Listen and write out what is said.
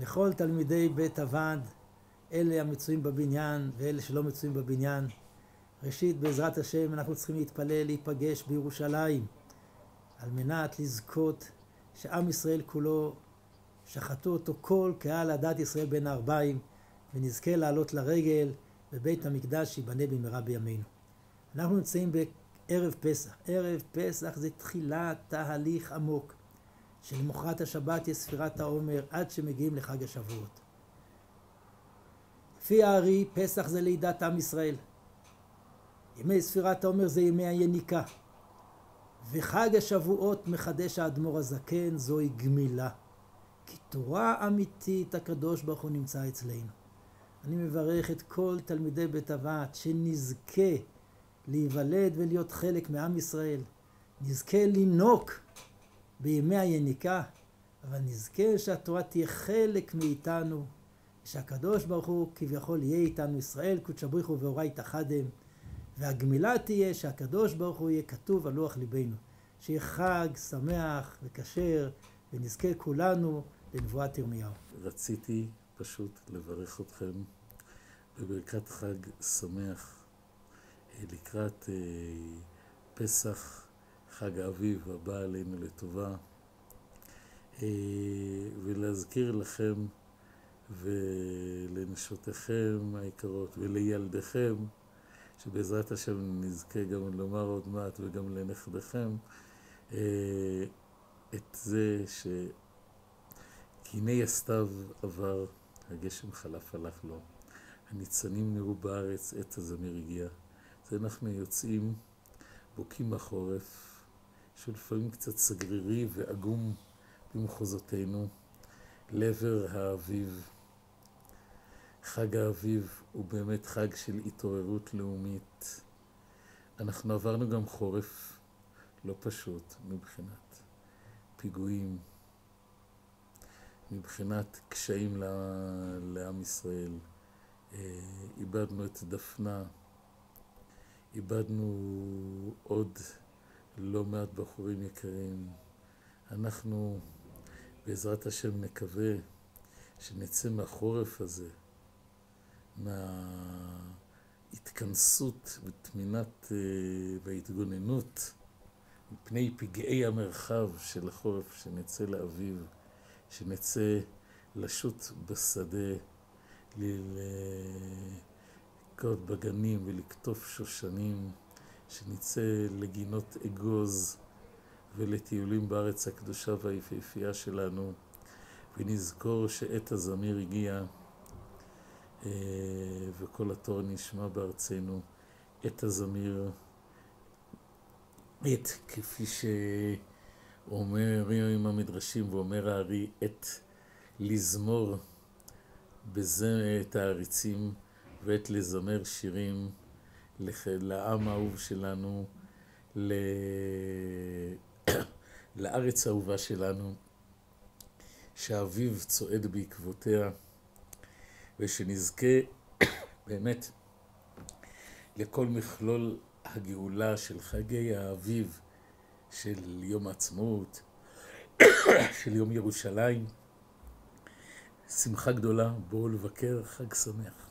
לכל תלמידי בית הוועד, אלה המצויים בבניין ואלה שלא מצויים בבניין. ראשית, בעזרת השם, אנחנו צריכים להתפלל, להיפגש בירושלים, על מנת לזכות שעם ישראל כולו, שחטו אותו כל קהל עדת ישראל בין הארבעים, ונזכה לעלות לרגל בבית המקדש שיבנה במהרה בימינו. אנחנו נמצאים בערב פסח. ערב פסח זה תחילת תהליך עמוק. שלמחרת השבת יש ספירת העומר עד שמגיעים לחג השבועות. לפי הארי, פסח זה לידת עם ישראל. ימי ספירת העומר זה ימי היניקה. וחג השבועות מחדש האדמו"ר הזקן זוהי גמילה. כי תורה אמיתית הקדוש ברוך הוא נמצא אצלנו. אני מברך את כל תלמידי בית הוועד שנזכה להיוולד ולהיות חלק מעם ישראל. נזכה לינוק בימי היניקה, אבל נזכה שהתורה תהיה חלק מאיתנו, שהקדוש ברוך הוא כביכול יהיה איתנו ישראל, קודש בריחו והוראי תחדם, והגמילה תהיה שהקדוש ברוך הוא יהיה כתוב על לוח ליבנו. שיהיה חג שמח וכשר, ונזכה כולנו לנבואת ירמיהו. רציתי פשוט לברך אתכם בברכת חג שמח לקראת פסח חג האביב הבא עלינו לטובה, אה, ולהזכיר לכם ולנשותיכם היקרות ולילדיכם, שבעזרת השם נזכה גם לומר עוד מעט וגם לנכדיכם, אה, את זה שקיני הסתיו עבר, הגשם חלף הלך לו, הניצנים נראו בארץ, עת הזמיר הגיע. זה אנחנו יוצאים, בוקעים בחורף, שלפעמים קצת סגרירי ועגום במחוזותינו, לעבר האביב. חג האביב הוא באמת חג של התעוררות לאומית. אנחנו עברנו גם חורף לא פשוט מבחינת פיגועים, מבחינת קשיים לעם ישראל. אה, איבדנו את דפנה, איבדנו עוד לא מעט בחורים יקרים. אנחנו בעזרת השם נקווה שנצא מהחורף הזה, מההתכנסות ותמינת אה, וההתגוננות מפני פגעי המרחב של החורף, שנצא לאביב, שנצא לשוט בשדה, ללקוט בגנים ולקטוף שושנים. שנצא לגינות אגוז ולטיולים בארץ הקדושה והיפהפייה שלנו, ונזכור שעת הזמיר הגיע אה, וכל התור נשמע בארצנו. עת הזמיר, עת, כפי שאומרים המדרשים ואומר הארי, עת לזמור בזה את העריצים ועת לזמר שירים. לעם האהוב שלנו, לארץ האהובה שלנו, שהאביב צועד בעקבותיה, ושנזכה באמת לכל מכלול הגאולה של חגי האביב, של יום העצמאות, של יום ירושלים. שמחה גדולה, בואו לבקר, חג שמח.